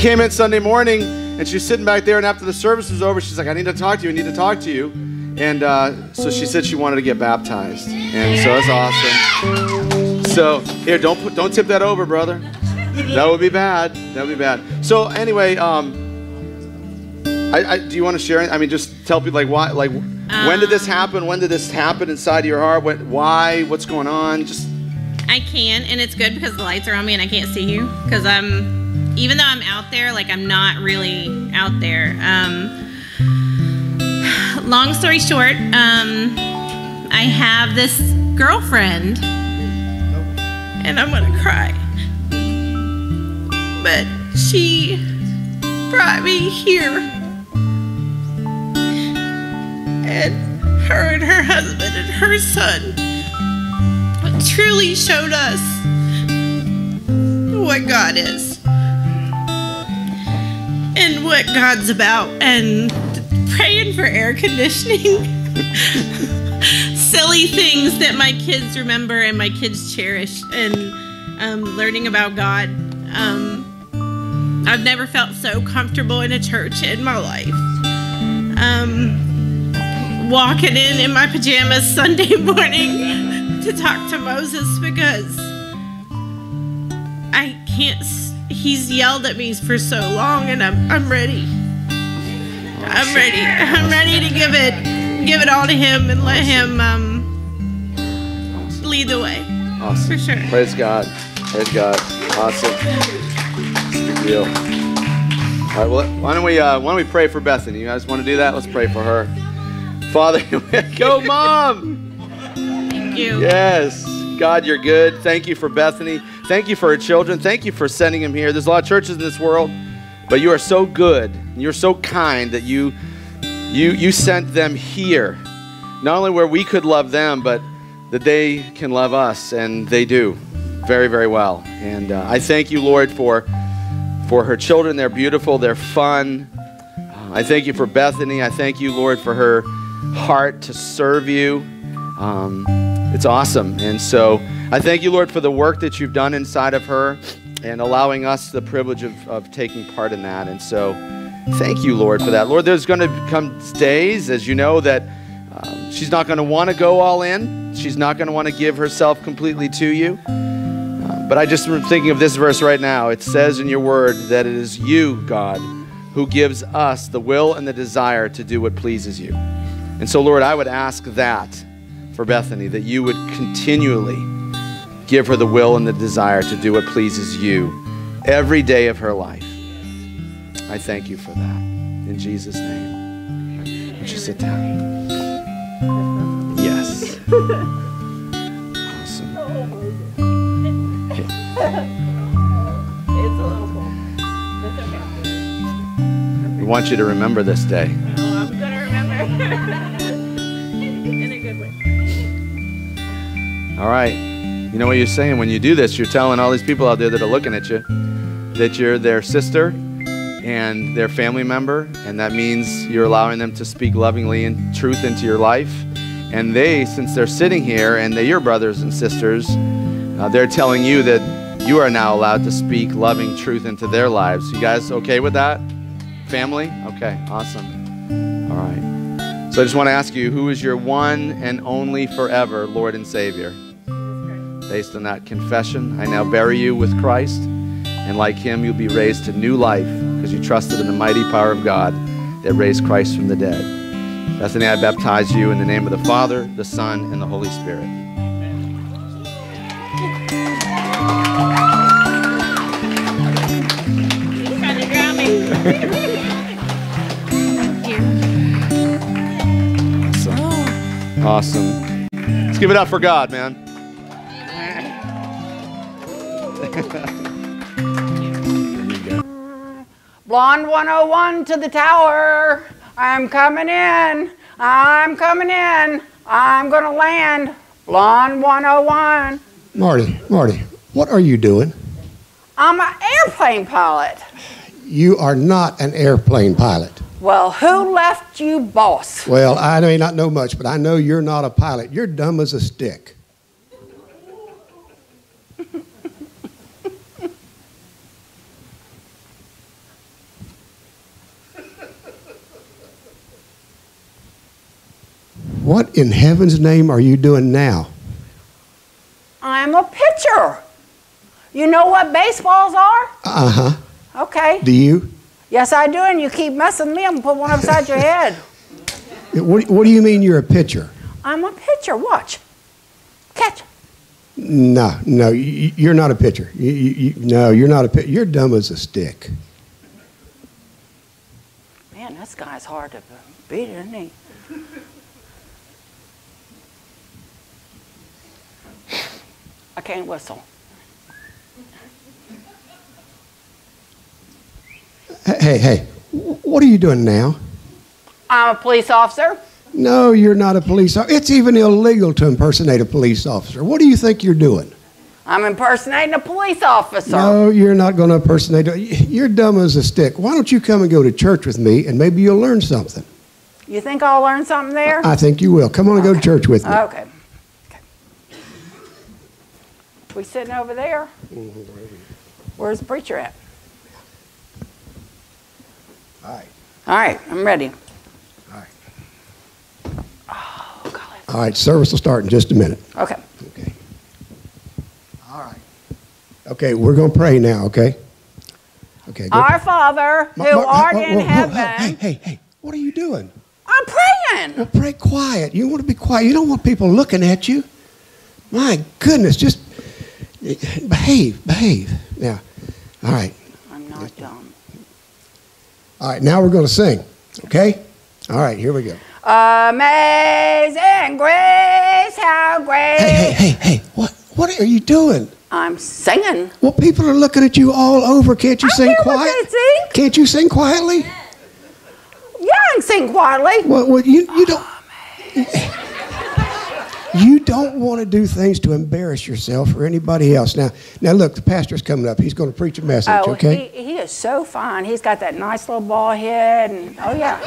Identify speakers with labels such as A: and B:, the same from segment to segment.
A: came in Sunday morning and she's sitting back there, and after the service was over, she's like, I need to talk to you, I need to talk to you. And uh, so she said she wanted to get baptized. And so that's awesome. So here, don't put, don't tip that over, brother. That would be bad. That would be bad. So anyway, um, I, I, do you want to share? I mean, just tell people like why, like when did this happen? When did this happen inside of your heart? What, why? What's going on? Just
B: I can, and it's good because the lights are on me and I can't see you. Because I'm, even though I'm out there, like I'm not really out there. Um, long story short, um, I have this girlfriend, and I'm gonna cry. But she brought me here, and her and her husband and her son truly showed us what God is and what God's about, and praying for air conditioning. Silly things that my kids remember and my kids cherish, and um, learning about God. Um, I've never felt so comfortable in a church in my life. Um, walking in in my pajamas Sunday morning to talk to Moses because I can't. He's yelled at me for so long, and I'm I'm ready. I'm ready. I'm ready to give it give it all to him and let him um, lead the way.
A: awesome.
B: For sure.
A: Praise God. Praise God. Awesome. Big deal. All right. Well, why don't we uh, why don't we pray for Bethany? You guys want to do that? Let's pray for her. Father, go, mom.
B: Thank you.
A: Yes. God, you're good. Thank you for Bethany. Thank you for her children. Thank you for sending them here. There's a lot of churches in this world, but you are so good. You're so kind that you you you sent them here. Not only where we could love them, but that they can love us, and they do very, very well. And uh, I thank you, Lord, for for her children. They're beautiful. They're fun. Uh, I thank you for Bethany. I thank you, Lord, for her heart to serve you. Um, it's awesome. And so I thank you, Lord, for the work that you've done inside of her and allowing us the privilege of, of taking part in that. And so thank you, Lord, for that. Lord, there's going to come days, as you know, that um, she's not going to want to go all in. She's not going to want to give herself completely to you. Um, but I just am thinking of this verse right now. It says in your word that it is you, God, who gives us the will and the desire to do what pleases you. And so, Lord, I would ask that for Bethany, that you would continually give her the will and the desire to do what pleases you every day of her life. I thank you for that. In Jesus' name. Would you sit down? Yes. Awesome.
B: It's a little cold. That's okay.
A: We want you to remember this day.
B: Oh, I'm gonna remember.
A: All right. You know what you're saying? When you do this, you're telling all these people out there that are looking at you that you're their sister and their family member, and that means you're allowing them to speak lovingly and truth into your life. And they, since they're sitting here and they're your brothers and sisters, uh, they're telling you that you are now allowed to speak loving truth into their lives. You guys okay with that? Family? Okay, awesome. All right. So I just want to ask you who is your one and only forever Lord and Savior? Based on that confession, I now bury you with Christ, and like him, you'll be raised to new life because you trusted in the mighty power of God that raised Christ from the dead. Bethany, I baptize you in the name of the Father, the Son, and the Holy Spirit.
B: Trying to drown me. Thank you.
A: Awesome. Awesome. Let's give it up for God, man.
C: Blonde 101 to the tower. I'm coming in. I'm coming in. I'm going to land. Blonde 101.
D: Marty, Marty, what are you doing?
C: I'm an airplane pilot.
D: You are not an airplane pilot.
C: Well, who left you boss?
D: Well, I may not know much, but I know you're not a pilot. You're dumb as a stick. What in heaven's name are you doing now?
C: I'm a pitcher. You know what baseballs are?
D: Uh huh.
C: Okay.
D: Do you?
C: Yes, I do, and you keep messing me. I'm gonna put one upside your head.
D: What, what do you mean you're a pitcher?
C: I'm a pitcher. Watch. Catch.
D: No, no, you, you're not a pitcher. You, you, you, no, you're not a pitcher. You're dumb as a stick.
C: Man, this guy's hard to beat, isn't he? I can't whistle.
D: Hey, hey, what are you doing now?
C: I'm a police officer.
D: No, you're not a police officer. It's even illegal to impersonate a police officer. What do you think you're doing?
C: I'm impersonating a police officer.
D: No, you're not going to impersonate. You're dumb as a stick. Why don't you come and go to church with me and maybe you'll learn something?
C: You think I'll learn something there?
D: I think you will. Come on and go to church with me.
C: Okay. okay. We sitting over there? Where's the preacher at?
D: All right.
C: All right, I'm ready.
D: All right.
C: Oh, golly.
D: All right, service will start in just a minute.
C: Okay.
D: Okay. All right. Okay, we're going to pray now, okay? Okay. go-
C: Our Father, who
D: Ma- ma-
C: art in
D: whoa, whoa,
C: heaven.
D: Hey, hey, hey, what are you doing?
C: I'm praying.
D: Well, pray quiet. You want to be quiet. You don't want people looking at you. My goodness, just behave, behave. Now, all right.
C: I'm not dumb.
D: All right, now we're going to sing, okay? All right, here we go.
C: Amazing grace, how great.
D: Hey, hey, hey, hey, what, what are you doing?
C: I'm singing.
D: Well, people are looking at you all over. Can't you
C: I
D: sing
C: can't look
D: quiet?
C: at sing.
D: Can't you sing quietly?
C: Yeah, I can sing quietly.
D: Well, well you, you don't. You don't want to do things to embarrass yourself or anybody else. Now, now look, the pastor's coming up. He's going to preach a message,
C: Oh,
D: okay?
C: he, he is so fine. He's got that nice little bald head, and oh yeah.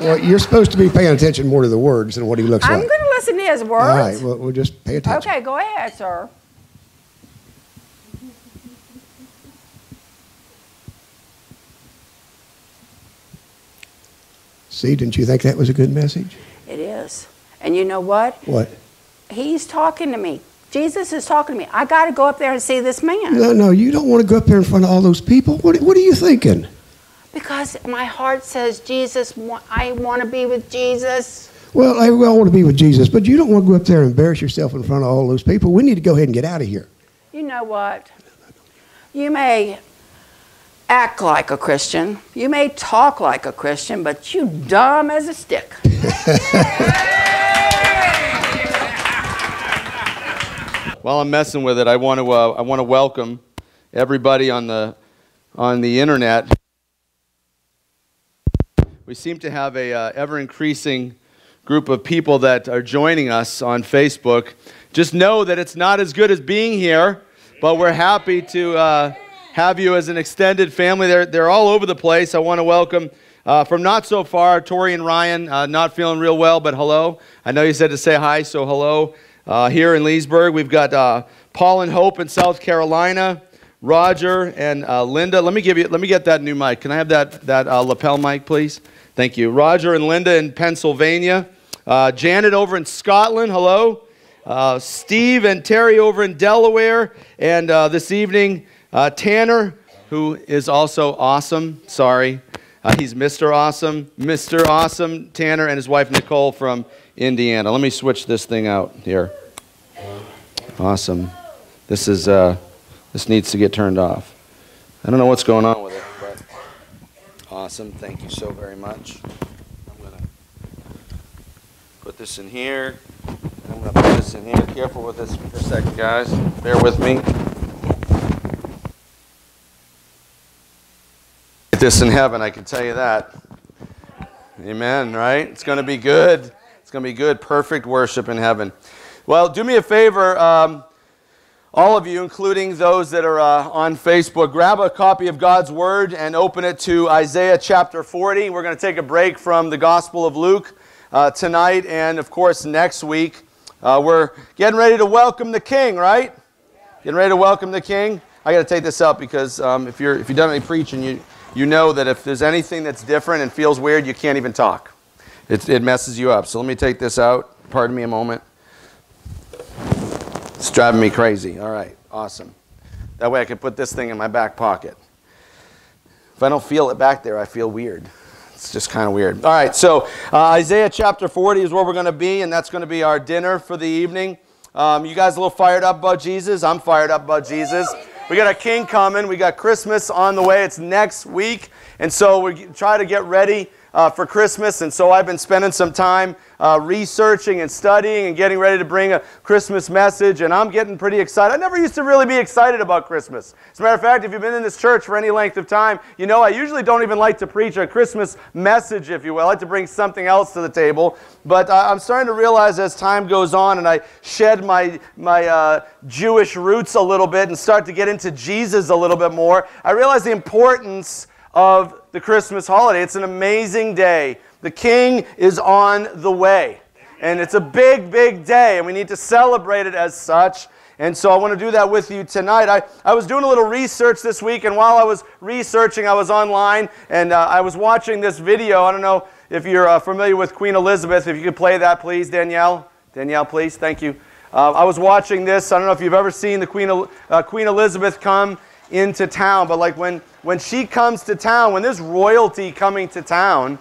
D: Well, you're supposed to be paying attention more to the words than what he looks like.
C: I'm going to listen to his
D: All right,
C: words.
D: well, we'll just pay attention.
C: Okay, go ahead, sir.
D: See, didn't you think that was a good message?
C: It is. And you know what?
D: What?
C: He's talking to me. Jesus is talking to me. I got to go up there and see this man
D: No, no, you don't want to go up there in front of all those people. What, what are you thinking?
C: because my heart says, Jesus, I want to be with Jesus.
D: Well, I, well, I want to be with Jesus, but you don't want to go up there and embarrass yourself in front of all those people. We need to go ahead and get out of here.
C: You know what? You may act like a Christian, you may talk like a Christian, but you dumb as a stick.
A: While I'm messing with it, I want to uh, I want to welcome everybody on the on the internet. We seem to have a uh, ever increasing group of people that are joining us on Facebook. Just know that it's not as good as being here, but we're happy to uh, have you as an extended family. They're they're all over the place. I want to welcome. Uh, from not so far, Tori and Ryan, uh, not feeling real well, but hello. I know you said to say hi, so hello. Uh, here in Leesburg, we've got uh, Paul and Hope in South Carolina, Roger and uh, Linda. Let me give you. Let me get that new mic. Can I have that that uh, lapel mic, please? Thank you. Roger and Linda in Pennsylvania. Uh, Janet over in Scotland. Hello. Uh, Steve and Terry over in Delaware. And this evening, Tanner, who is also awesome. Sorry. He's Mr. Awesome. Mr. Awesome, Tanner, and his wife Nicole from Indiana. Let me switch this thing out here. Awesome. This is uh, this needs to get turned off. I don't know what's going on with it, but awesome. Thank you so very much. I'm gonna put this in here. I'm gonna put this in here. Careful with this for a second, guys. Bear with me. Get this in heaven, I can tell you that. Amen, right? It's to be good. Going to be good, perfect worship in heaven. Well, do me a favor, um, all of you, including those that are uh, on Facebook, grab a copy of God's Word and open it to Isaiah chapter 40. We're going to take a break from the Gospel of Luke uh, tonight, and of course, next week. Uh, we're getting ready to welcome the King, right? Getting ready to welcome the King. I got to take this up because um, if you're if you've done any preaching, you you know that if there's anything that's different and feels weird, you can't even talk. It, it messes you up. So let me take this out. Pardon me a moment. It's driving me crazy. All right, awesome. That way I can put this thing in my back pocket. If I don't feel it back there, I feel weird. It's just kind of weird. All right, so uh, Isaiah chapter 40 is where we're going to be, and that's going to be our dinner for the evening. Um, you guys a little fired up about Jesus? I'm fired up about Jesus. We got a king coming. We got Christmas on the way. It's next week. And so we try to get ready uh, for Christmas. And so I've been spending some time uh, researching and studying and getting ready to bring a Christmas message. And I'm getting pretty excited. I never used to really be excited about Christmas. As a matter of fact, if you've been in this church for any length of time, you know I usually don't even like to preach a Christmas message, if you will. I like to bring something else to the table. But uh, I'm starting to realize as time goes on and I shed my, my uh, Jewish roots a little bit and start to get into Jesus a little bit more, I realize the importance of the Christmas holiday. It's an amazing day. The King is on the way. And it's a big, big day, and we need to celebrate it as such. And so I want to do that with you tonight. I, I was doing a little research this week, and while I was researching, I was online and uh, I was watching this video. I don't know if you're uh, familiar with Queen Elizabeth. If you could play that, please, Danielle. Danielle, please. Thank you. Uh, I was watching this. I don't know if you've ever seen the Queen, uh, Queen Elizabeth come into town, but like when, when she comes to town, when there's royalty coming to town,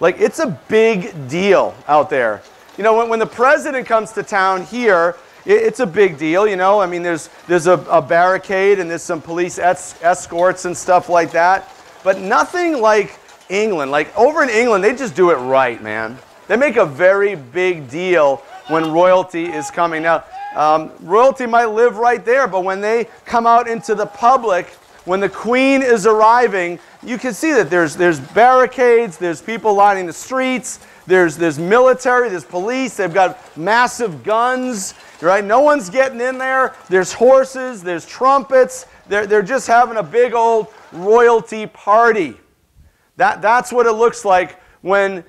A: like it's a big deal out there. You know, when, when the president comes to town here, it, it's a big deal, you know. I mean, there's, there's a, a barricade and there's some police es- escorts and stuff like that. But nothing like England. Like over in England, they just do it right, man. They make a very big deal when royalty is coming. Now, um, royalty might live right there, but when they come out into the public, when the queen is arriving, you can see that there's, there's barricades, there's people lining the streets, there's, there's military, there's police, they've got massive guns, right? No one's getting in there. There's horses, there's trumpets. They're, they're just having a big old royalty party. That, that's what it looks like when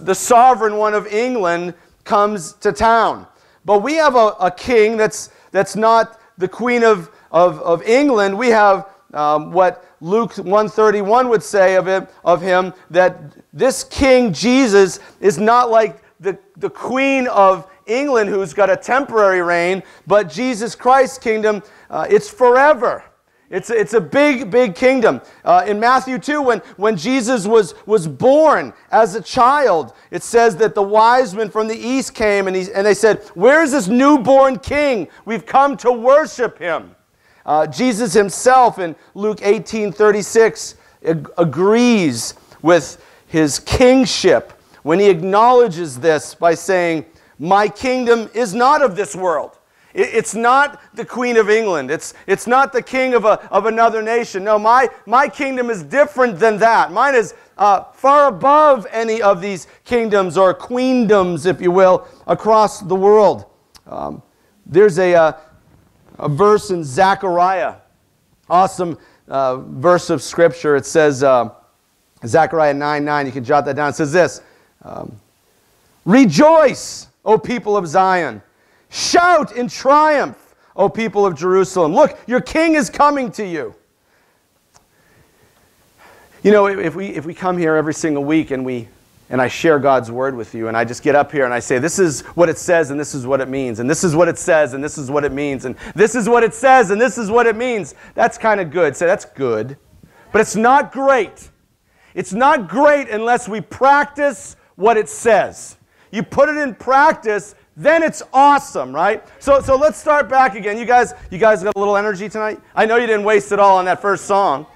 A: the sovereign one of England comes to town. But we have a, a king that's, that's not the queen of, of, of England. We have um, what Luke 131 would say of him, of him, that this king Jesus is not like the, the queen of England who's got a temporary reign, but Jesus Christ's kingdom, uh, it's forever. It's, it's a big, big kingdom. Uh, in Matthew 2, when, when Jesus was, was born as a child, it says that the wise men from the east came and, he, and they said, Where is this newborn king? We've come to worship him. Uh, Jesus himself in Luke 18 36 ag- agrees with his kingship when he acknowledges this by saying, My kingdom is not of this world. It's not the Queen of England. It's, it's not the king of, a, of another nation. No, my, my kingdom is different than that. Mine is uh, far above any of these kingdoms or queendoms, if you will, across the world. Um, there's a, uh, a verse in Zechariah, awesome uh, verse of scripture. It says, uh, Zechariah 9 9, you can jot that down. It says this um, Rejoice, O people of Zion. Shout in triumph, O people of Jerusalem. Look, your king is coming to you. You know, if we, if we come here every single week and we and I share God's word with you, and I just get up here and I say, This is what it says, and this is what it means, and this is what it says, and this is what it means, and this is what it says, and this is what it means. That's kind of good. Say, that's good. But it's not great. It's not great unless we practice what it says. You put it in practice, then it's awesome, right? So, so let's start back again. You guys, you guys got a little energy tonight? I know you didn't waste it all on that first song.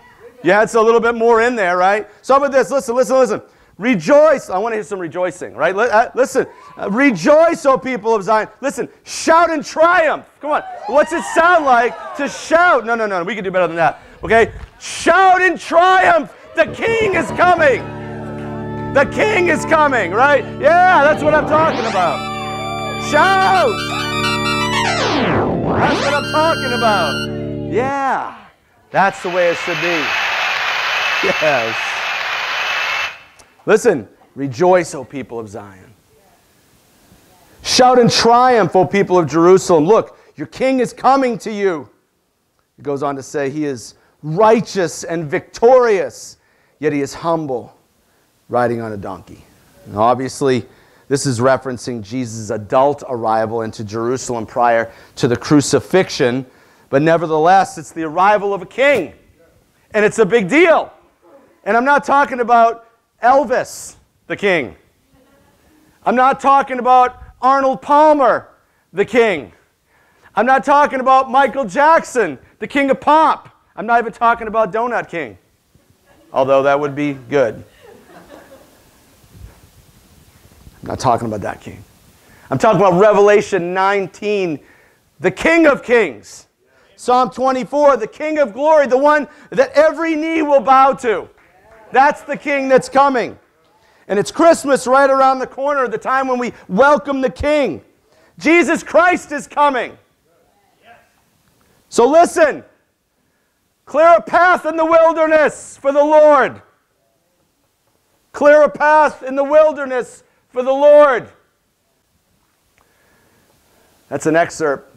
A: You had a little bit more in there, right? So how about this? Listen, listen, listen. Rejoice. I want to hear some rejoicing, right? Uh, listen. Uh, rejoice, O people of Zion. Listen. Shout in triumph. Come on. What's it sound like to shout? No, no, no. We can do better than that. Okay? Shout in triumph. The king is coming. The king is coming, right? Yeah, that's what I'm talking about. Shout. That's what I'm talking about. Yeah. That's the way it should be. Yes. Listen, rejoice, O people of Zion. Shout in triumph, O people of Jerusalem. Look, your king is coming to you. It goes on to say, He is righteous and victorious, yet he is humble, riding on a donkey. Obviously, this is referencing Jesus' adult arrival into Jerusalem prior to the crucifixion, but nevertheless, it's the arrival of a king. And it's a big deal. And I'm not talking about Elvis, the king. I'm not talking about Arnold Palmer, the king. I'm not talking about Michael Jackson, the king of pop. I'm not even talking about Donut King, although that would be good. I'm not talking about that king. I'm talking about Revelation 19, the King of Kings. Psalm 24, the King of Glory, the one that every knee will bow to. That's the King that's coming. And it's Christmas right around the corner, the time when we welcome the King. Jesus Christ is coming. So listen clear a path in the wilderness for the Lord. Clear a path in the wilderness for the Lord. That's an excerpt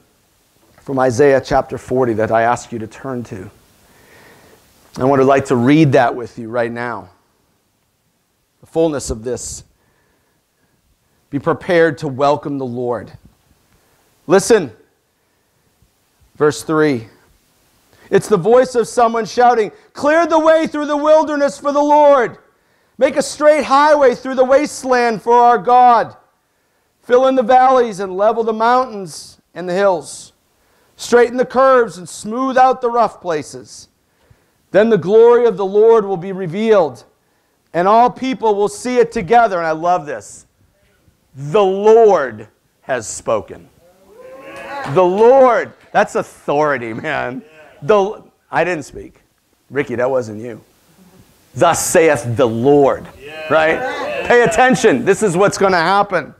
A: from Isaiah chapter 40 that I ask you to turn to. I would like to read that with you right now. The fullness of this. Be prepared to welcome the Lord. Listen, verse 3. It's the voice of someone shouting, Clear the way through the wilderness for the Lord. Make a straight highway through the wasteland for our God. Fill in the valleys and level the mountains and the hills. Straighten the curves and smooth out the rough places. Then the glory of the Lord will be revealed, and all people will see it together. And I love this. The Lord has spoken. The Lord. That's authority, man. The, I didn't speak. Ricky, that wasn't you. Thus saith the Lord. Right? Pay attention. This is what's going to happen.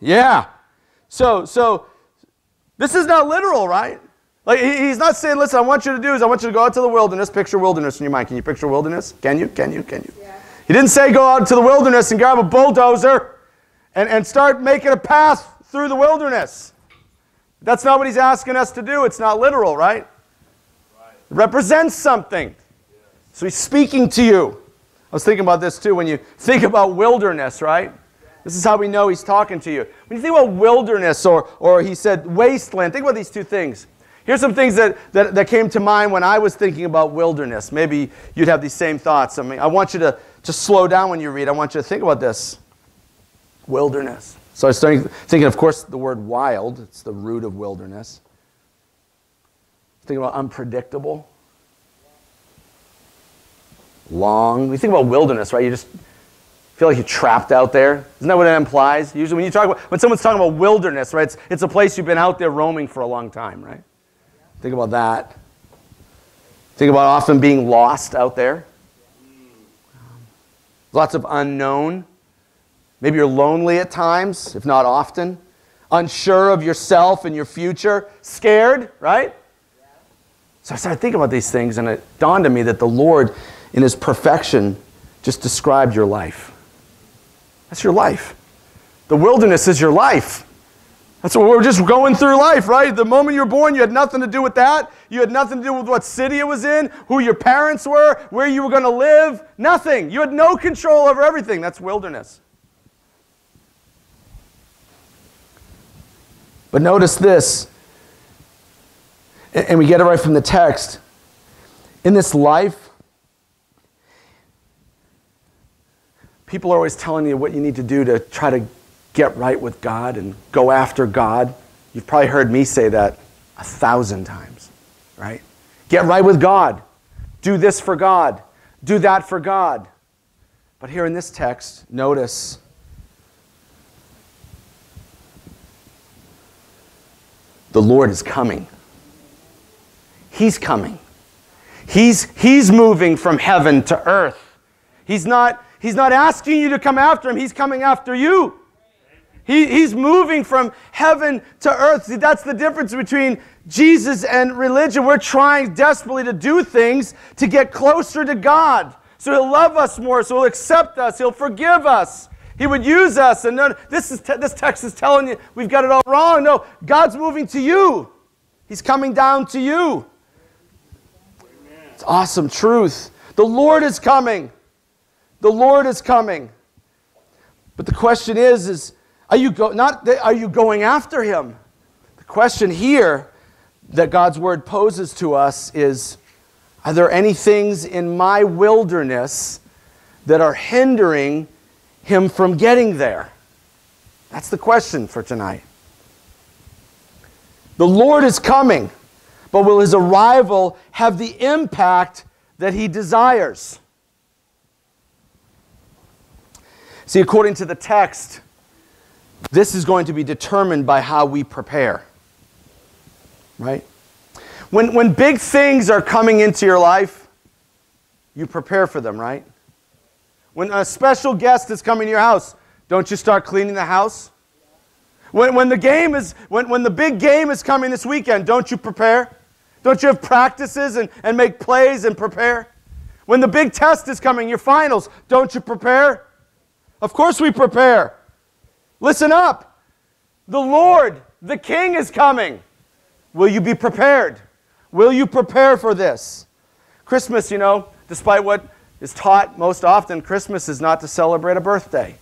A: Yeah. So, so this is not literal, right? Like he's not saying, listen, I want you to do is I want you to go out to the wilderness, picture wilderness in your mind. Can you picture wilderness? Can you? Can you? Can you? Yeah. He didn't say go out to the wilderness and grab a bulldozer and, and start making a path through the wilderness. That's not what he's asking us to do. It's not literal, right? right. It represents something. So he's speaking to you. I was thinking about this too when you think about wilderness, right? This is how we know he's talking to you. When you think about wilderness or, or he said wasteland, think about these two things. Here's some things that, that, that came to mind when I was thinking about wilderness. Maybe you'd have these same thoughts. I mean, I want you to, to slow down when you read. I want you to think about this wilderness. So I starting thinking, of course, the word wild, it's the root of wilderness. Think about unpredictable long. We think about wilderness, right? You just feel like you're trapped out there. Isn't that what it implies? Usually, when you talk about when someone's talking about wilderness, right? It's, it's a place you've been out there roaming for a long time, right? Think about that. Think about often being lost out there. Lots of unknown. Maybe you're lonely at times, if not often. Unsure of yourself and your future. Scared, right? So I started thinking about these things, and it dawned on me that the Lord in his perfection just described your life. That's your life. The wilderness is your life. That's what we're just going through life, right? The moment you were born, you had nothing to do with that. You had nothing to do with what city it was in, who your parents were, where you were going to live. Nothing. You had no control over everything. That's wilderness. But notice this, and we get it right from the text. In this life, people are always telling you what you need to do to try to get right with God and go after God. You've probably heard me say that a thousand times, right? Get right with God. Do this for God. Do that for God. But here in this text, notice the Lord is coming. He's coming. He's, he's moving from heaven to earth. He's not He's not asking you to come after him, he's coming after you. He, he's moving from heaven to earth. See, that's the difference between Jesus and religion. We're trying desperately to do things to get closer to God. So he'll love us more, so he'll accept us, he'll forgive us. He would use us. And no, this, is te- this text is telling you we've got it all wrong. No, God's moving to you. He's coming down to you. It's awesome truth. The Lord is coming. The Lord is coming. But the question is, is are you go, not are you going after him? The question here that God's word poses to us is are there any things in my wilderness that are hindering him from getting there? That's the question for tonight. The Lord is coming, but will his arrival have the impact that he desires? See, according to the text, this is going to be determined by how we prepare. Right? When, when big things are coming into your life, you prepare for them, right? When a special guest is coming to your house, don't you start cleaning the house? When, when the game is, when, when the big game is coming this weekend, don't you prepare? Don't you have practices and, and make plays and prepare? When the big test is coming, your finals, don't you prepare? Of course we prepare. Listen up. The Lord, the King is coming. Will you be prepared? Will you prepare for this? Christmas, you know, despite what is taught most often, Christmas is not to celebrate a birthday.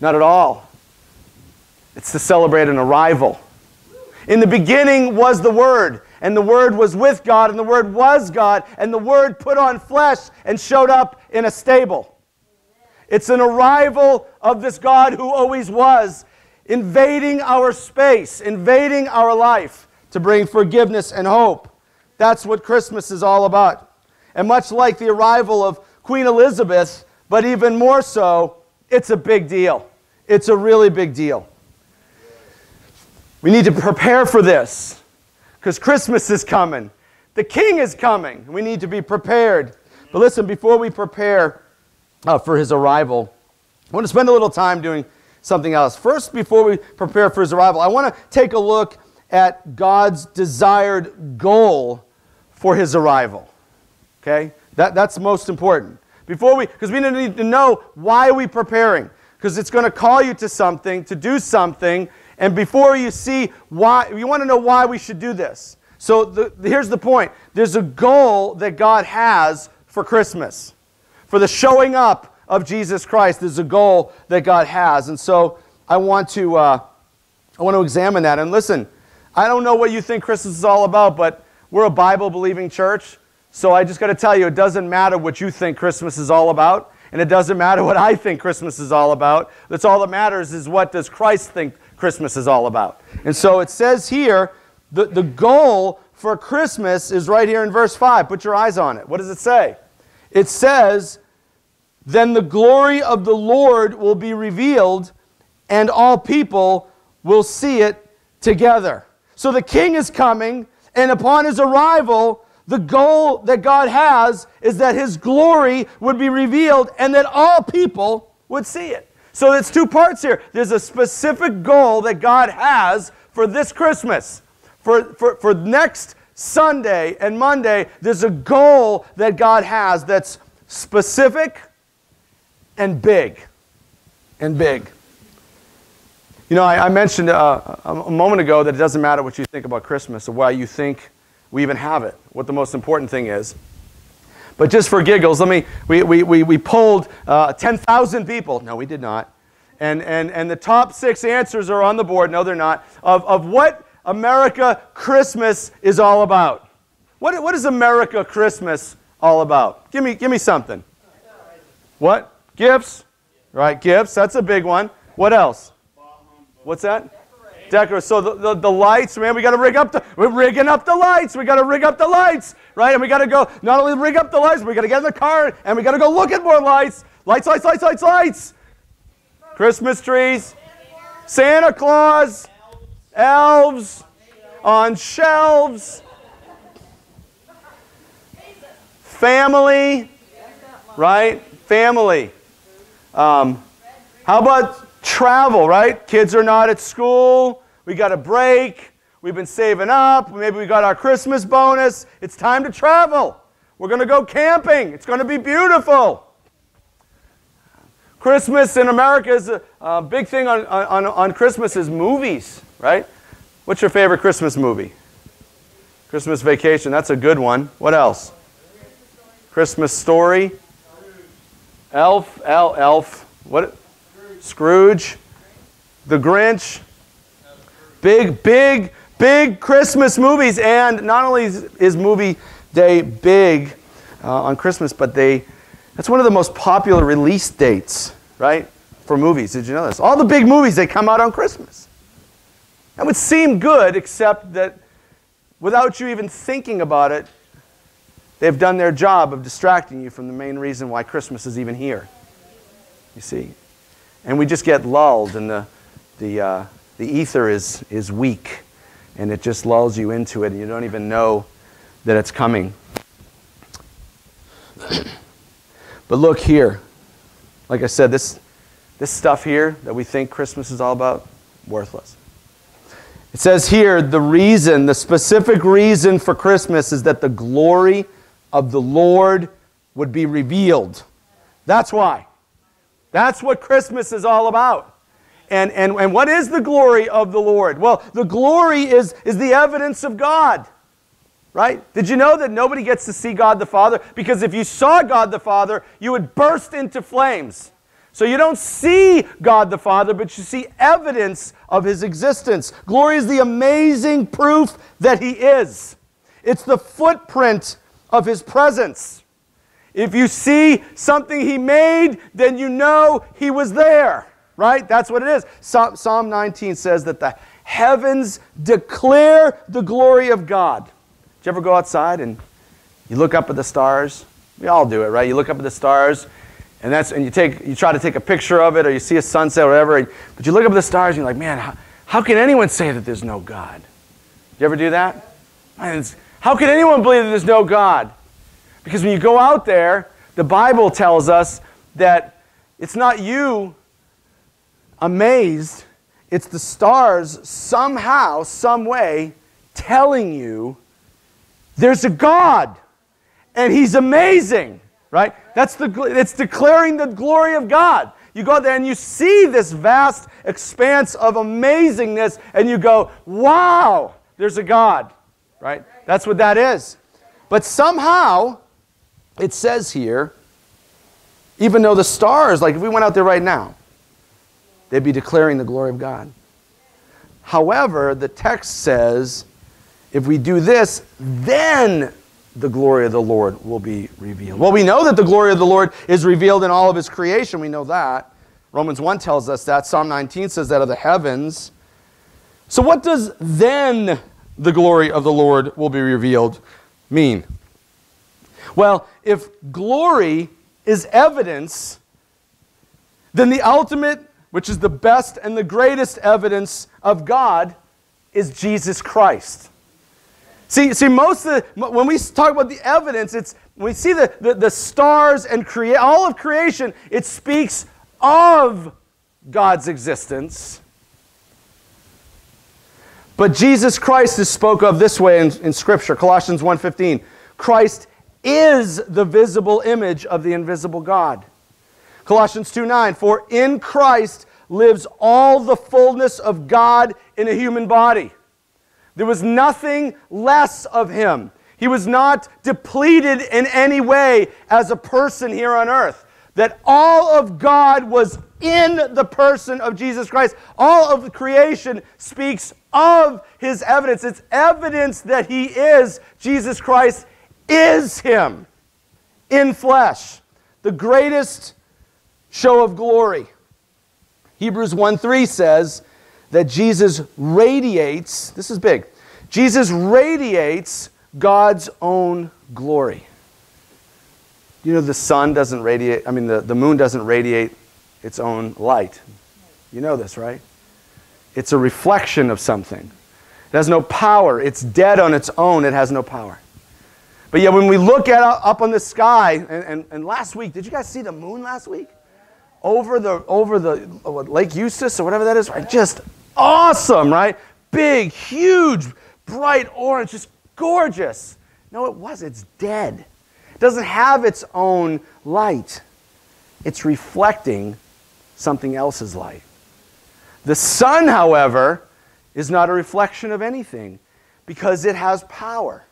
A: Not at all. It's to celebrate an arrival. In the beginning was the Word, and the Word was with God, and the Word was God, and the Word put on flesh and showed up in a stable. It's an arrival of this God who always was, invading our space, invading our life to bring forgiveness and hope. That's what Christmas is all about. And much like the arrival of Queen Elizabeth, but even more so, it's a big deal. It's a really big deal. We need to prepare for this because Christmas is coming. The King is coming. We need to be prepared. But listen, before we prepare uh, for his arrival, I want to spend a little time doing something else. First, before we prepare for his arrival, I want to take a look at God's desired goal for his arrival. Okay? That, that's most important. Before we, because we need to know why we are we preparing? Because it's going to call you to something, to do something, and before you see why, you want to know why we should do this. So the, here's the point there's a goal that God has for Christmas, for the showing up of Jesus Christ. is a goal that God has. And so I want to, uh, I want to examine that. And listen, I don't know what you think Christmas is all about, but we're a Bible believing church. So I just got to tell you, it doesn't matter what you think Christmas is all about, and it doesn't matter what I think Christmas is all about. That's all that matters is what does Christ think Christmas is all about. And so it says here, the, the goal for Christmas is right here in verse 5. Put your eyes on it. What does it say? It says, Then the glory of the Lord will be revealed, and all people will see it together. So the king is coming, and upon his arrival, the goal that God has is that his glory would be revealed and that all people would see it. So it's two parts here. There's a specific goal that God has for this Christmas. For, for, for next Sunday and Monday, there's a goal that God has that's specific and big. And big. You know, I, I mentioned uh, a moment ago that it doesn't matter what you think about Christmas or why you think we even have it, what the most important thing is. But just for giggles, let me, we, we, we, we polled uh, 10,000 people. No, we did not. And, and, and the top six answers are on the board. No, they're not. Of, of what America Christmas is all about. What, what is America Christmas all about? Give me, give me something. What? Gifts? Right, gifts. That's a big one. What else? What's that? Decorate. So the, the, the, lights, man, we got to rig up the, we're rigging up the lights. We got to rig up the lights, right? And we got to go, not only rig up the lights, we got to get in the car and we got to go look at more lights. Lights, lights, lights, lights, lights. Christmas trees. Santa Claus. Elves. On shelves. Family. Right? Family. Um, how about travel, right? Kids are not at school. We got a break. We've been saving up. Maybe we got our Christmas bonus. It's time to travel. We're going to go camping. It's going to be beautiful. Christmas in America is a, a big thing on, on, on Christmas is movies, right? What's your favorite Christmas movie? Christmas Vacation. That's a good one. What else? Christmas Story. Elf. El, elf. What? Scrooge, The Grinch. Big, big, big Christmas movies. And not only is, is movie day big uh, on Christmas, but they that's one of the most popular release dates, right? For movies. Did you know this? All the big movies they come out on Christmas. That would seem good, except that without you even thinking about it, they've done their job of distracting you from the main reason why Christmas is even here. You see? And we just get lulled, and the, the, uh, the ether is, is weak, and it just lulls you into it, and you don't even know that it's coming. but look here. Like I said, this, this stuff here that we think Christmas is all about, worthless. It says here the reason, the specific reason for Christmas is that the glory of the Lord would be revealed. That's why. That's what Christmas is all about. And, and, and what is the glory of the Lord? Well, the glory is, is the evidence of God. Right? Did you know that nobody gets to see God the Father? Because if you saw God the Father, you would burst into flames. So you don't see God the Father, but you see evidence of his existence. Glory is the amazing proof that he is, it's the footprint of his presence. If you see something he made, then you know he was there, right? That's what it is. Psalm 19 says that the heavens declare the glory of God you ever go outside and you look up at the stars? We all do it, right? You look up at the stars, and that's and you take you try to take a picture of it, or you see a sunset, or whatever. But you look up at the stars, and you're like, man, how, how can anyone say that there's no God? You ever do that? how can anyone believe that there's no God? Because when you go out there, the Bible tells us that it's not you amazed, it's the stars somehow, some way, telling you there's a God, and He's amazing, right? That's the, it's declaring the glory of God. You go there and you see this vast expanse of amazingness, and you go, wow, there's a God, right? That's what that is. But somehow, it says here, even though the stars, like if we went out there right now, they'd be declaring the glory of God. However, the text says if we do this, then the glory of the Lord will be revealed. Well, we know that the glory of the Lord is revealed in all of his creation. We know that. Romans 1 tells us that. Psalm 19 says that of the heavens. So, what does then the glory of the Lord will be revealed mean? Well, if glory is evidence, then the ultimate, which is the best and the greatest evidence of God, is Jesus Christ. See, see, most of the, when we talk about the evidence, it's we see the, the, the stars and create all of creation, it speaks of God's existence. But Jesus Christ is spoke of this way in, in Scripture, Colossians 1.15. Christ is the visible image of the invisible God. Colossians 2.9, for in Christ lives all the fullness of God in a human body. There was nothing less of him. He was not depleted in any way as a person here on earth. That all of God was in the person of Jesus Christ. All of the creation speaks of his evidence. It's evidence that he is, Jesus Christ is him in flesh. The greatest show of glory. Hebrews 1 3 says, that Jesus radiates, this is big, Jesus radiates God's own glory. You know, the sun doesn't radiate, I mean, the, the moon doesn't radiate its own light. You know this, right? It's a reflection of something. It has no power. It's dead on its own. It has no power. But yet, when we look at up on the sky, and, and, and last week, did you guys see the moon last week? Over the over the Lake Eustis or whatever that is, right? Just awesome, right? Big, huge, bright orange, just gorgeous. No, it was. It's dead. It doesn't have its own light. It's reflecting something else's light. The sun, however, is not a reflection of anything because it has power.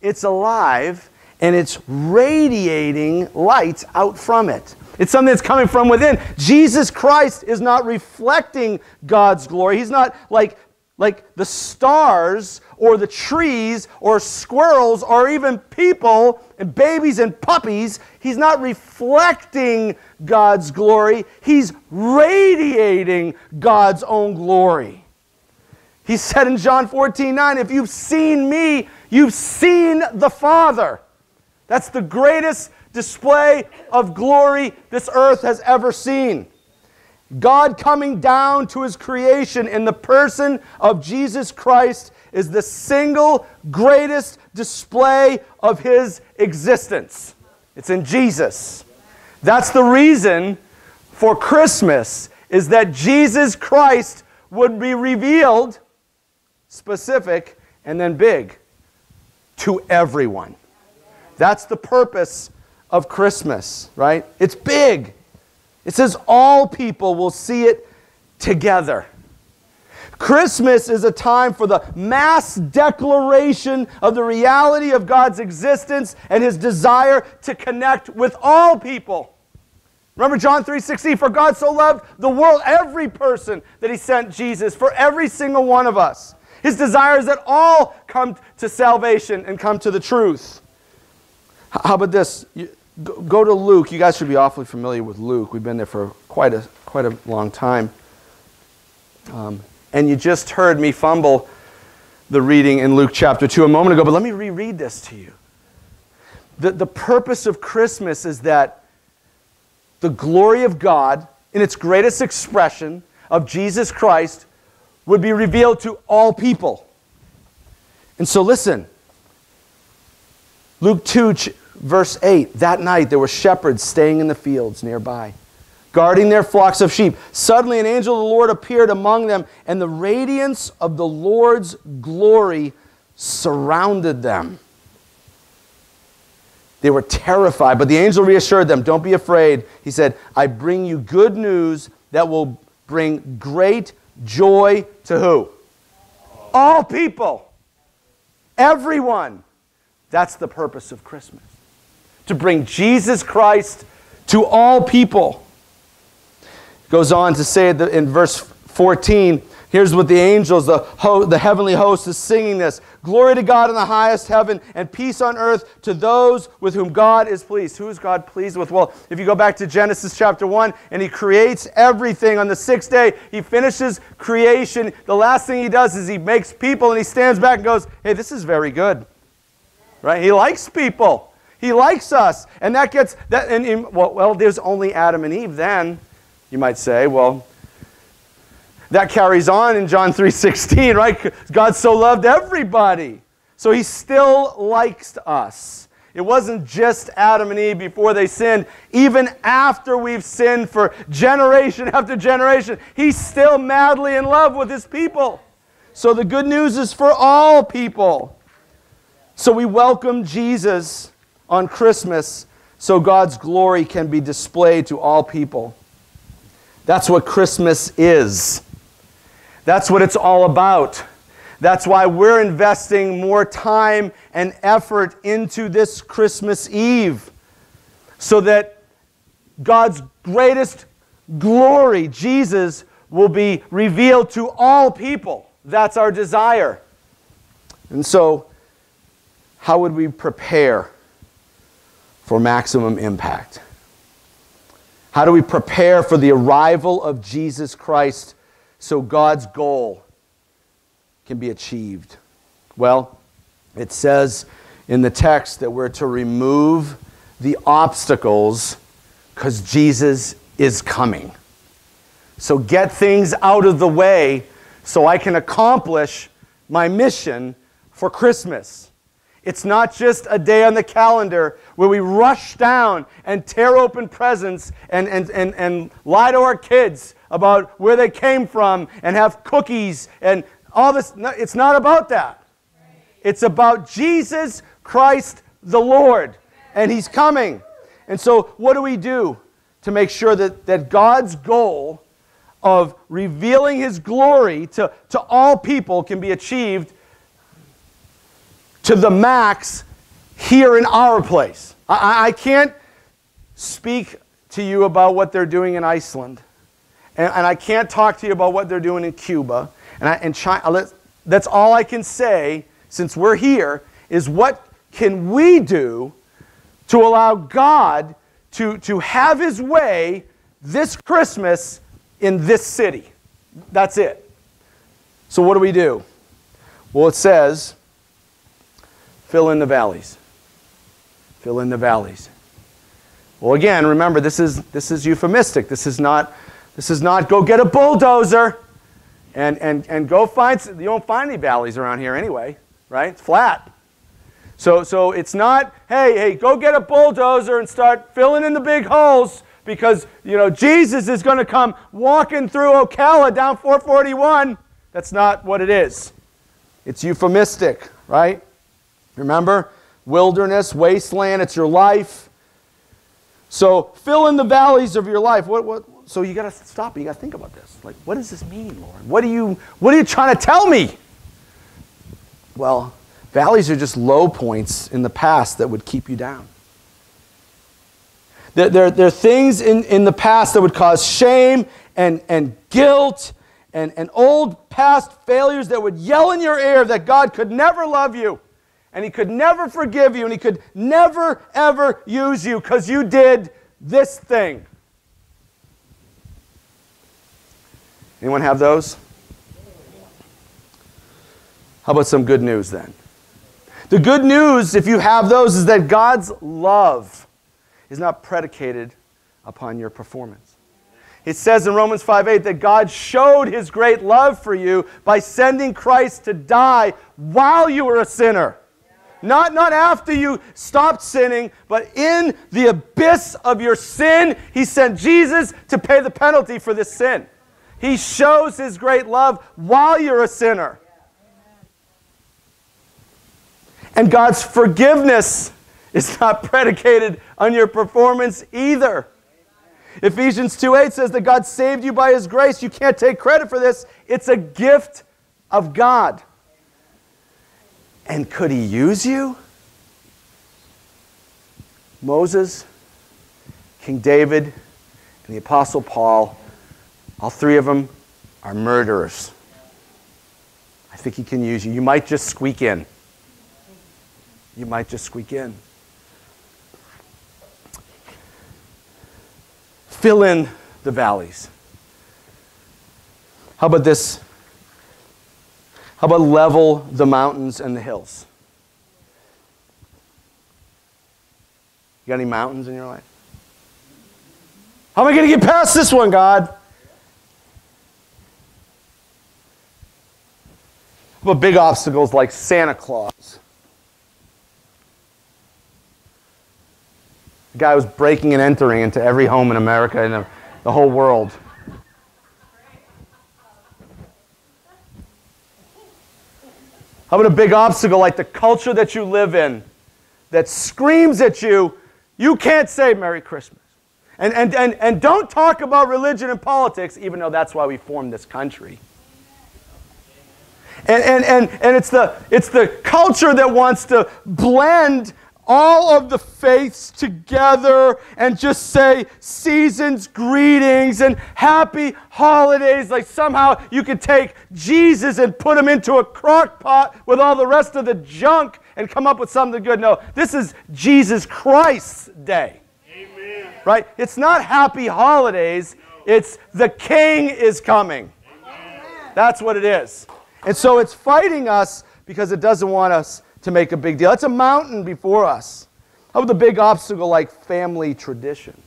A: It's alive and it's radiating light out from it. It's something that's coming from within. Jesus Christ is not reflecting God's glory. He's not like, like the stars or the trees or squirrels or even people and babies and puppies. He's not reflecting God's glory. He's radiating God's own glory. He said in John 14 9, if you've seen me, you've seen the Father. That's the greatest display of glory this earth has ever seen. God coming down to his creation in the person of Jesus Christ is the single greatest display of his existence. It's in Jesus. That's the reason for Christmas is that Jesus Christ would be revealed specific and then big to everyone. That's the purpose of Christmas, right? It's big. It says all people will see it together. Christmas is a time for the mass declaration of the reality of God's existence and his desire to connect with all people. Remember John 3:16 for God so loved the world every person that he sent Jesus for every single one of us. His desire is that all come to salvation and come to the truth. How about this? Go to Luke. You guys should be awfully familiar with Luke. We've been there for quite a, quite a long time. Um, and you just heard me fumble the reading in Luke chapter 2 a moment ago, but let me reread this to you. The, the purpose of Christmas is that the glory of God, in its greatest expression of Jesus Christ, would be revealed to all people. And so, listen Luke 2, Verse 8 That night there were shepherds staying in the fields nearby, guarding their flocks of sheep. Suddenly an angel of the Lord appeared among them, and the radiance of the Lord's glory surrounded them. They were terrified, but the angel reassured them Don't be afraid. He said, I bring you good news that will bring great joy to who? All people. Everyone. That's the purpose of Christmas to bring Jesus Christ to all people. Goes on to say in verse 14, here's what the angels, the, ho- the heavenly host, is singing this Glory to God in the highest heaven, and peace on earth to those with whom God is pleased. Who is God pleased with? Well, if you go back to Genesis chapter 1, and He creates everything on the sixth day, He finishes creation. The last thing He does is He makes people, and He stands back and goes, Hey, this is very good. Right? He likes people. He likes us. And that gets, that, and, and well, well, there's only Adam and Eve then, you might say. Well, that carries on in John 3.16, right? God so loved everybody. So he still likes us. It wasn't just Adam and Eve before they sinned. Even after we've sinned for generation after generation, he's still madly in love with his people. So the good news is for all people. So we welcome Jesus on Christmas so God's glory can be displayed to all people. That's what Christmas is. That's what it's all about. That's why we're investing more time and effort into this Christmas Eve so that God's greatest glory, Jesus, will be revealed to all people. That's our desire. And so, how would we prepare? For maximum impact? How do we prepare for the arrival of Jesus Christ so God's goal can be achieved? Well, it says in the text that we're to remove the obstacles because Jesus is coming. So get things out of the way so I can accomplish my mission for Christmas. It's not just a day on the calendar where we rush down and tear open presents and, and, and, and lie to our kids about where they came from and have cookies and all this. No, it's not about that. It's about Jesus Christ the Lord, and He's coming. And so, what do we do to make sure that, that God's goal of revealing His glory to, to all people can be achieved to the max here in our place. I- I, can't speak to you about what they're doing in Iceland. And, and I can't talk to you about what they're doing in Cuba. And, I, and China, that's all I can say since we're here is what can we do to allow God to, to have his way this Christmas in this city. That's it. So, what do we do? Well, it says, fill in the valleys. Fill in the valleys. Well, again, remember, this is, this is euphemistic. This is not, this is not go get a bulldozer and, and, and go find, you don't find any valleys around here anyway, right? It's flat. So, so it's not, hey, hey, go get a bulldozer and start filling in the big holes because, you know, Jesus is going to come walking through Ocala down 441. That's not what it is. It's euphemistic, right? Remember? Wilderness, wasteland, it's your life. So fill in the valleys of your life. What, what, so you got to stop. You got to think about this. Like, what does this mean, Lord? What, are you, what are you trying to tell me? Well, Valleys are just low points in the past that would keep you down. There, there, there are things in, in the past that would cause shame and, and guilt and, and old past failures that would yell in your ear that God could never love you and He could never forgive you and He could never, ever use you because you did this thing. Anyone have those? How about some good news then? The good news, if you have those, is that God's love is not predicated upon your performance. It says in Romans 5 8 that God showed his great love for you by sending Christ to die while you were a sinner. Not, not after you stopped sinning, but in the abyss of your sin, he sent Jesus to pay the penalty for this sin. He shows his great love while you're a sinner. And God's forgiveness is not predicated on your performance either. Ephesians 2:8 says that God saved you by his grace. You can't take credit for this. It's a gift of God. And could he use you? Moses, King David, and the apostle Paul, all three of them are murderers. I think he can use you. You might just squeak in you might just squeak in. Fill in the valleys. How about this? How about level the mountains and the hills? You got any mountains in your life? How am I going to get past this one, God? About big obstacles like Santa Claus? The guy was breaking and entering into every home in America and the whole world. How about a big obstacle like the culture that you live in that screams at you, you can't say Merry Christmas? And, and, and, and don't talk about religion and politics, even though that's why we formed this country. And, and, and, and it's, the, it's the culture that wants to blend all of the faiths together and just say seasons greetings and happy holidays. Like somehow you could take jesus and put him into a crock pot with all the rest of the junk and come up with something good. No this is jesus christ's day. Amen. right? It's not happy holidays. It's the king is coming. Amen. that's what it is. And so it's fighting us because it doesn't want us to make a big deal. That's a mountain before us. How about the big obstacle like family traditions?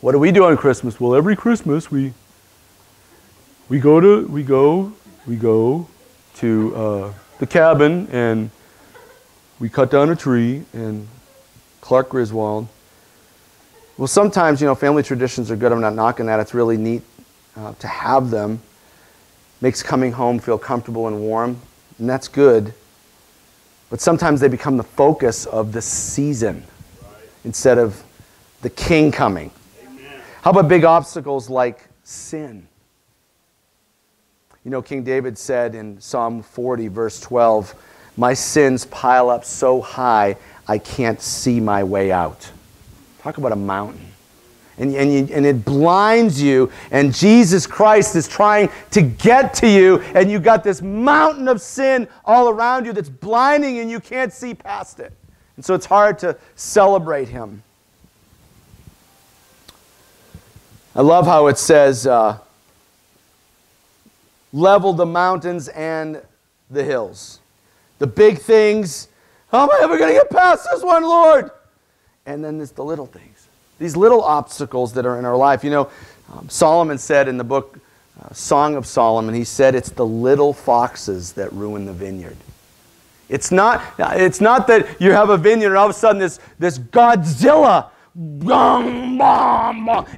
A: What do we do on Christmas? Well, every Christmas we we go to we go we go to uh, the cabin and we cut down a tree and Clark Griswold. Well, sometimes you know family traditions are good. I'm not knocking that. It's really neat uh, to have them makes coming home feel comfortable and warm, and that's good. But sometimes they become the focus of the season instead of the king coming. Amen. How about big obstacles like sin? You know, King David said in Psalm 40, verse 12, My sins pile up so high, I can't see my way out. Talk about a mountain. And, and, you, and it blinds you, and Jesus Christ is trying to get to you, and you got this mountain of sin all around you that's blinding, and you can't see past it. And so it's hard to celebrate Him. I love how it says, uh, level the mountains and the hills. The big things, how am I ever going to get past this one, Lord? And then there's the little things, these little obstacles that are in our life. You know, um, Solomon said in the book uh, Song of Solomon, he said, it's the little foxes that ruin the vineyard. It's not, it's not that you have a vineyard and all of a sudden this, this Godzilla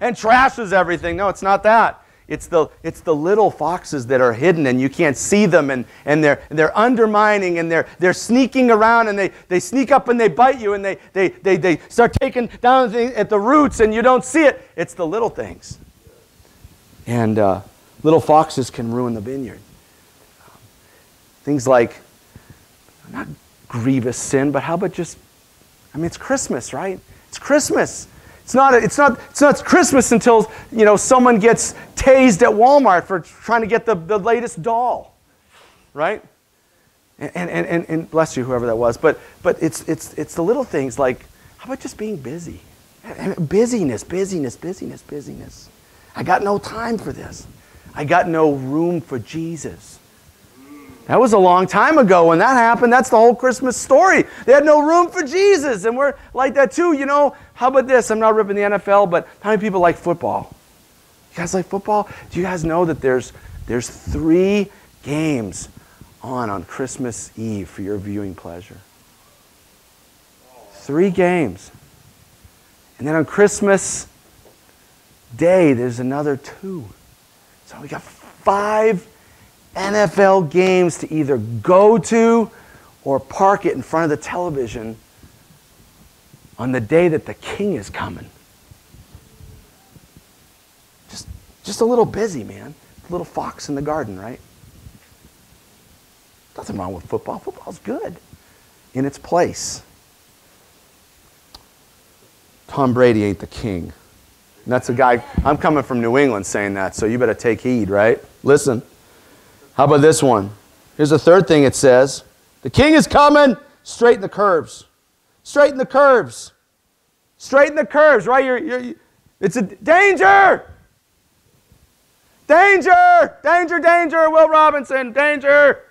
A: and trashes everything. No, it's not that. It's the, it's the little foxes that are hidden and you can't see them and, and they're, they're undermining and they're, they're sneaking around and they, they sneak up and they bite you and they, they, they, they start taking down at the roots and you don't see it. It's the little things. And uh, little foxes can ruin the vineyard. Things like not grievous sin, but how about just, I mean, it's Christmas, right? It's Christmas. It's not, it's not, it's not Christmas until, you know, someone gets tased at Walmart for trying to get the, the latest doll, right? And, and, and, and bless you, whoever that was. But, but it's, it's, it's the little things like, how about just being busy? Busyness, busyness, busyness, busyness. I got no time for this. I got no room for Jesus. That was a long time ago when that happened. That's the whole Christmas story. They had no room for Jesus. And we're like that too. You know, how about this? I'm not ripping the NFL, but how many people like football? You guys like football? Do you guys know that there's, there's three games on on Christmas Eve for your viewing pleasure? Three games. And then on Christmas Day, there's another two. So we got five NFL games to either go to or park it in front of the television on the day that the king is coming. Just, just a little busy, man. A little fox in the garden, right? Nothing wrong with football. Football's good in its place. Tom Brady ain't the king. And that's a guy, I'm coming from New England saying that, so you better take heed, right? Listen. How about this one? Here's the third thing it says The king is coming, straighten the curves. Straighten the curves. Straighten the curves, right? You're, you're, it's a danger. Danger, danger, danger, Will Robinson, danger.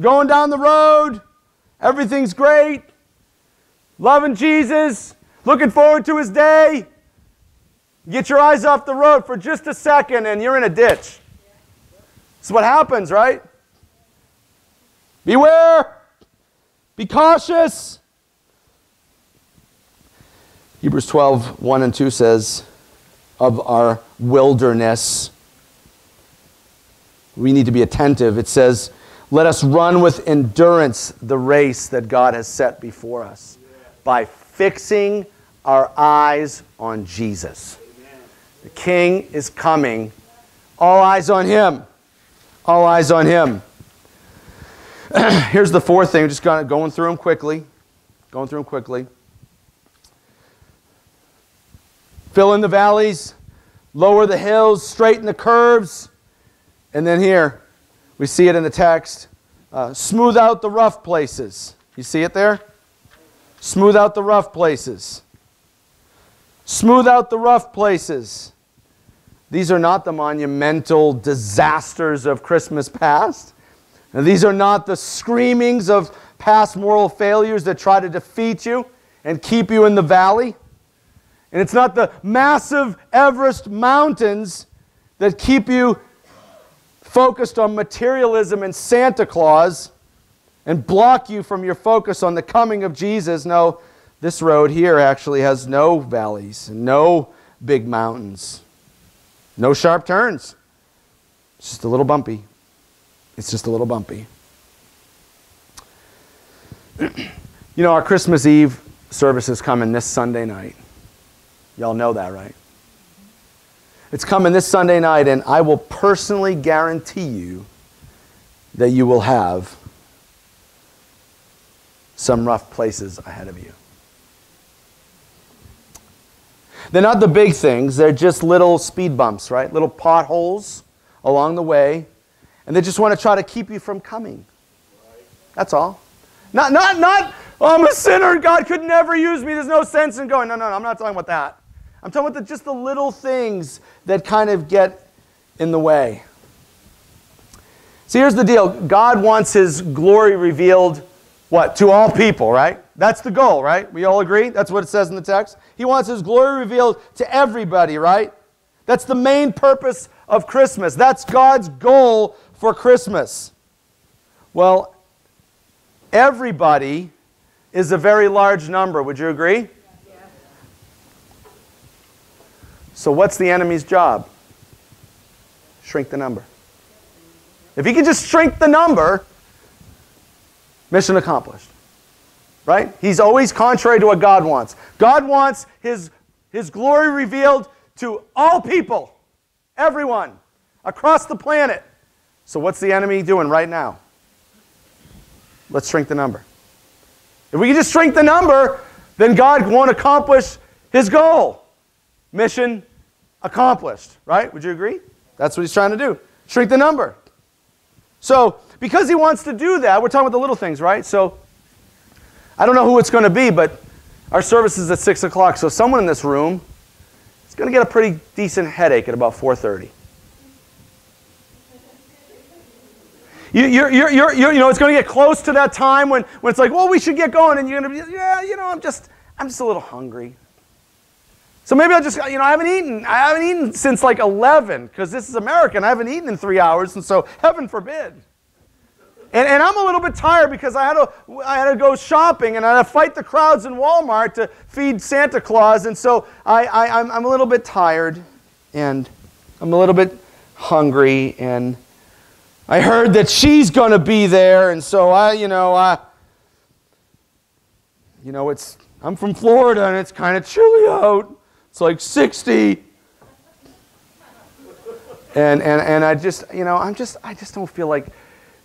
A: Going down the road, everything's great. Loving Jesus, looking forward to his day. Get your eyes off the road for just a second and you're in a ditch. That's what happens, right? Beware. Be cautious. Hebrews 12, 1 and 2 says, of our wilderness. We need to be attentive. It says, let us run with endurance the race that God has set before us by fixing our eyes on Jesus. The King is coming. All eyes on Him. All eyes on him. Here's the fourth thing, just going through them quickly. Going through them quickly. Fill in the valleys, lower the hills, straighten the curves. And then here, we see it in the text uh, smooth out the rough places. You see it there? Smooth out the rough places. Smooth out the rough places. These are not the monumental disasters of Christmas past. And these are not the screamings of past moral failures that try to defeat you and keep you in the valley. And it's not the massive Everest mountains that keep you focused on materialism and Santa Claus and block you from your focus on the coming of Jesus. No, this road here actually has no valleys no big mountains. No sharp turns. It's just a little bumpy. It's just a little bumpy. you know, our Christmas Eve service is coming this Sunday night. Y'all know that, right? It's coming this Sunday night, and I will personally guarantee you that you will have some rough places ahead of you. They're not the big things, they're just little speed bumps, right? Little potholes along the way. And they just want to try to keep you from coming. That's all. Not, not, not, oh, I'm a sinner, God could never use me, there's no sense in going. No, no, no, I'm not talking about that. I'm talking about the, just the little things that kind of get in the way. See, here's the deal God wants His glory revealed, what? To all people, right? That's the goal, right? We all agree? That's what it says in the text. He wants His glory revealed to everybody, right? That's the main purpose of Christmas. That's God's goal for Christmas. Well, everybody is a very large number. Would you agree? So, what's the enemy's job? Shrink the number. If he can just shrink the number, mission accomplished. Right? He's always contrary to what God wants. God wants his, his glory revealed to all people, everyone, across the planet. So, what's the enemy doing right now? Let's shrink the number. If we can just shrink the number, then God won't accomplish his goal. Mission accomplished, right? Would you agree? That's what he's trying to do. Shrink the number. So, because he wants to do that, we're talking about the little things, right? So, I don't know who it's going to be, but our service is at 6 o'clock. So, someone in this room is going to get a pretty decent headache at about 4.30. You, you're, you're, you're, you know, it's going to get close to that time when, when it's like, well, we should get going. And you're going to be, yeah, you know, I'm just, I'm just a little hungry. So maybe I'll just, you know, I haven't eaten. I haven't eaten since like 11 because this is American. I haven't eaten in three hours, and so heaven forbid. And, and I'm a little bit tired because I had, to, I had to go shopping and I had to fight the crowds in Walmart to feed Santa Claus. And so I, I, I'm, I'm a little bit tired and I'm a little bit hungry. And I heard that she's going to be there. And so I, you know, I, you know, it's, I'm from Florida and it's kind of chilly out. It's like 60. And, and, and I just, you know, I'm just, I just don't feel like,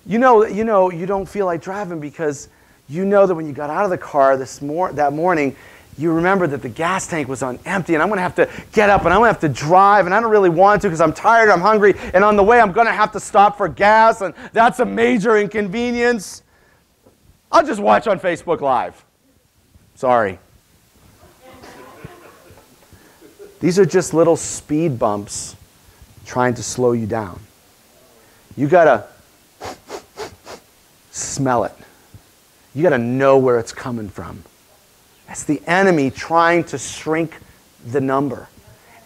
A: you know, you know, you don't feel like driving because you know that when you got out of the car this mor- that morning, you remember that the gas tank was on empty and I'm going to have to get up and I'm going to have to drive and I don't really want to because I'm tired, I'm hungry, and on the way I'm going to have to stop for gas and that's a major inconvenience. I'll just watch on Facebook Live. Sorry. These are just little speed bumps trying to slow you down. You got to smell it. You got to know where it's coming from. That's the enemy trying to shrink the number.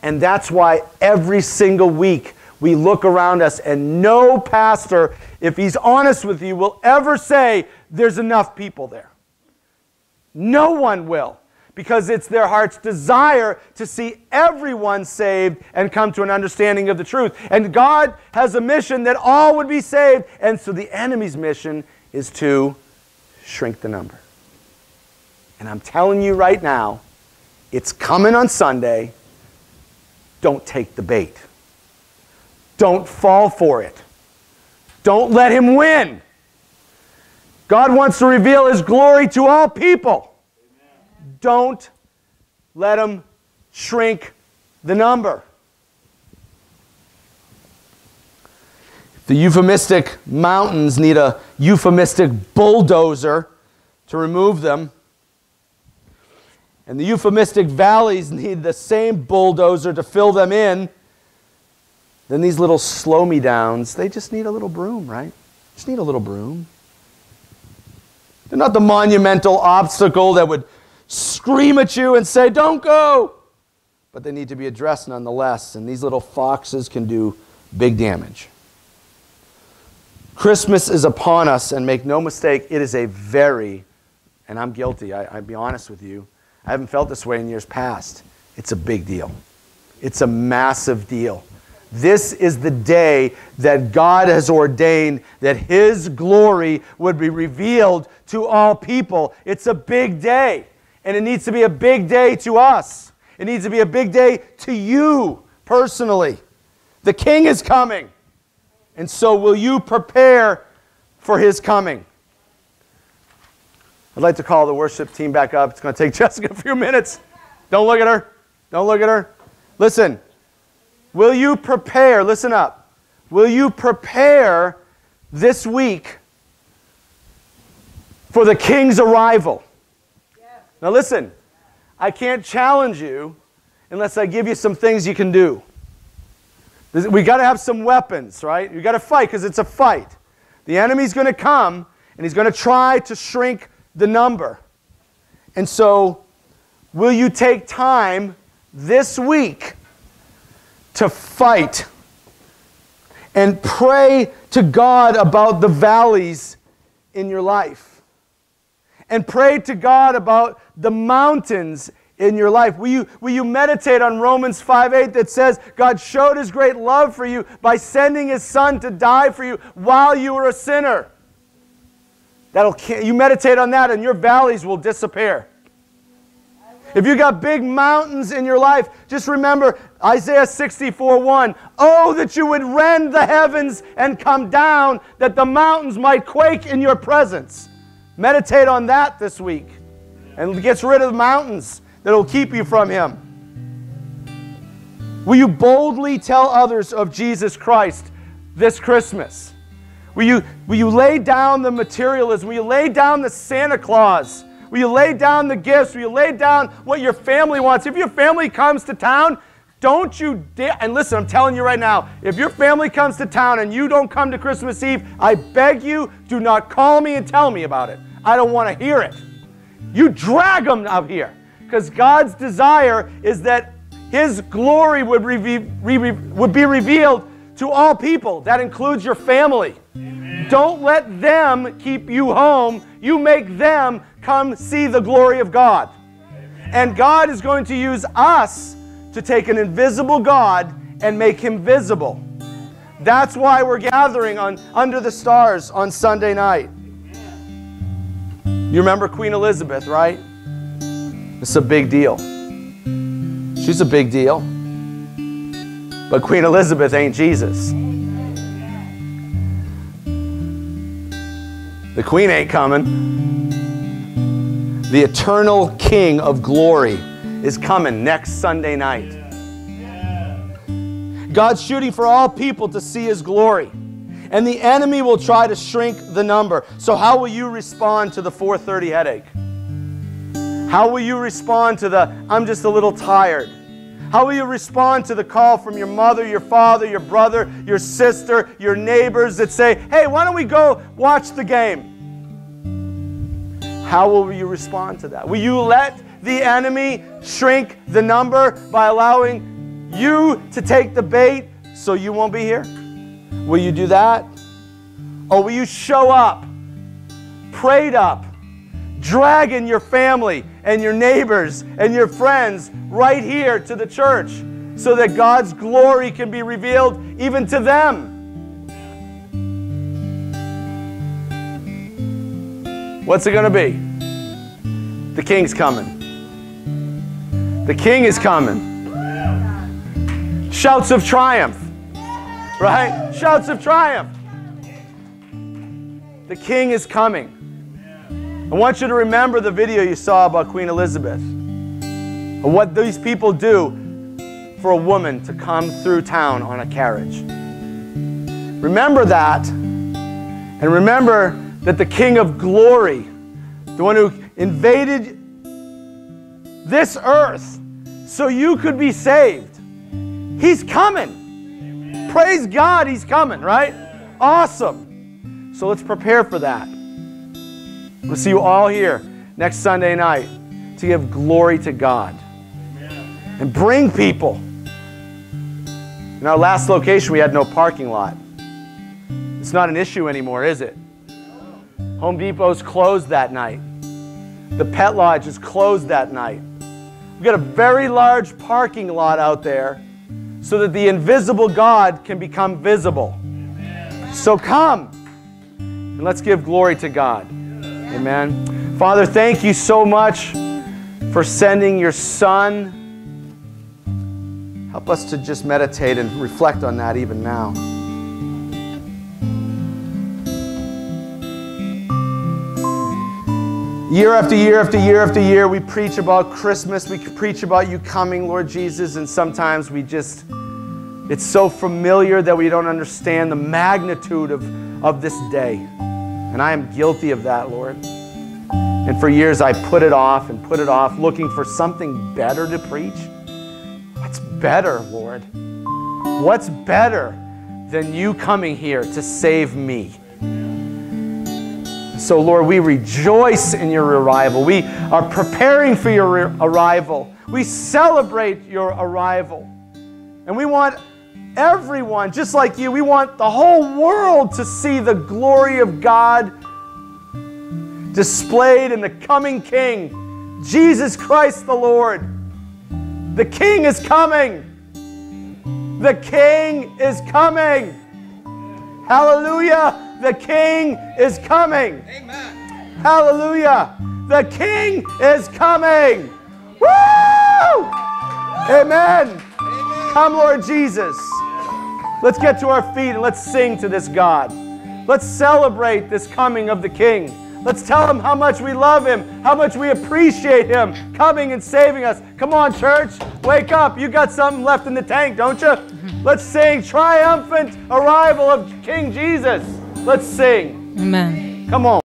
A: And that's why every single week we look around us, and no pastor, if he's honest with you, will ever say there's enough people there. No one will because it's their heart's desire to see everyone saved and come to an understanding of the truth. And God has a mission that all would be saved. And so the enemy's mission is to shrink the number. And I'm telling you right now, it's coming on Sunday. Don't take the bait. Don't fall for it. Don't let him win. God wants to reveal his glory to all people. Don't let them shrink the number. The euphemistic mountains need a euphemistic bulldozer to remove them. And the euphemistic valleys need the same bulldozer to fill them in. Then these little slow me downs, they just need a little broom, right? Just need a little broom. They're not the monumental obstacle that would scream at you and say, Don't go. But they need to be addressed nonetheless, and these little foxes can do big damage. Christmas is upon us, and make no mistake, it is a very, and I'm guilty, I, will be honest with you, I haven't felt this way in years past. It's a big deal. It's a massive deal. This is the day that God has ordained that His glory would be revealed to all people. It's a big day. And it needs to be a big day to us. It needs to be a big day to you personally. The king is coming. And so, will you prepare for his coming? I'd like to call the worship team back up. It's going to take Jessica a few minutes. Don't look at her. Don't look at her. Listen, will you prepare? Listen up. Will you prepare this week for the king's arrival? Now, listen, I can't challenge you unless I give you some things you can do. We got to have some weapons, right? You got to fight because it's a fight. The enemy's going to come and he's going to try to shrink the number. And so, will you take time this week to fight and pray to God about the valleys in your life? And pray to God about the mountains in your life? Will you, will you meditate on Romans 5 8 that says, God showed his great love for you by sending his son to die for you while you were a sinner? That'll, you meditate on that and your valleys will disappear. If you got big mountains in your life, just remember Isaiah 64 1. Oh, that you would rend the heavens and come down, that the mountains might quake in your presence. Meditate on that this week and gets rid of the mountains that will keep you from Him. Will you boldly tell others of Jesus Christ this Christmas? Will you, will you lay down the materialism? Will you lay down the Santa Claus? Will you lay down the gifts? Will you lay down what your family wants? If your family comes to town, don't you dare. And listen, I'm telling you right now, if your family comes to town and you don't come to Christmas Eve, I beg you, do not call me and tell me about it. I don't want to hear it. You drag them out here because God's desire is that His glory would, would be revealed to all people. That includes your family. Amen. Don't let them keep you home. You make them come see the glory of God. Amen. And God is going to use us to take an invisible God and make him visible. That's why we're gathering on under the stars on Sunday night. You remember Queen Elizabeth, right? It's a big deal. She's a big deal. But Queen Elizabeth ain't Jesus. The queen ain't coming. The eternal King of glory is coming next Sunday night. God's shooting for all people to see his glory. And the enemy will try to shrink the number. So how will you respond to the 430 headache? How will you respond to the I'm just a little tired? How will you respond to the call from your mother, your father, your brother, your sister, your neighbors that say, hey, why don't we go watch the game? How will you respond to that? Will you let the enemy shrink the number by allowing you to take the bait so you won't be here? Will you do that? Or will you show up, prayed up, dragging your family and your neighbors and your friends right here to the church so that God's glory can be revealed even to them. What's it going to be? The king's coming. The king is coming. Shouts of triumph. Right? Shouts of triumph. The king is coming. I want you to remember the video you saw about Queen Elizabeth and what these people do for a woman to come through town on a carriage. Remember that, and remember that the King of Glory, the one who invaded this earth so you could be saved, he's coming. Praise God, he's coming, right? Awesome. So let's prepare for that. We'll see you all here next Sunday night to give glory to God and bring people. In our last location, we had no parking lot. It's not an issue anymore, is it? Home Depot's closed that night. The Pet Lodge is closed that night. We've got a very large parking lot out there so that the invisible God can become visible. So come and let's give glory to God. Amen. Father, thank you so much for sending your Son. Help us to just meditate and reflect on that even now. Year after year after year after year, we preach about Christmas, we preach about you coming, Lord Jesus, and sometimes we just, it's so familiar that we don't understand the magnitude of, of this day. And I am guilty of that, Lord. And for years I put it off and put it off, looking for something better to preach. What's better, Lord? What's better than you coming here to save me? So, Lord, we rejoice in your arrival. We are preparing for your arrival. We celebrate your arrival. And we want everyone, just like you, we want the whole world to see the glory of God displayed in the coming King, Jesus Christ the Lord. The King is coming. The King is coming. Hallelujah. The King is coming. Amen. Hallelujah. The King is coming. Woo! Amen. Amen. Come, Lord Jesus. Let's get to our feet and let's sing to this God. Let's celebrate this coming of the King. Let's tell him how much we love him, how much we appreciate him coming and saving us. Come on, church, wake up. You got something left in the tank, don't you? Mm-hmm. Let's sing triumphant arrival of King Jesus. Let's sing.
C: Amen.
A: Come on.